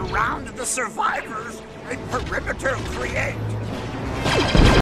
Around the survivors a perimeter create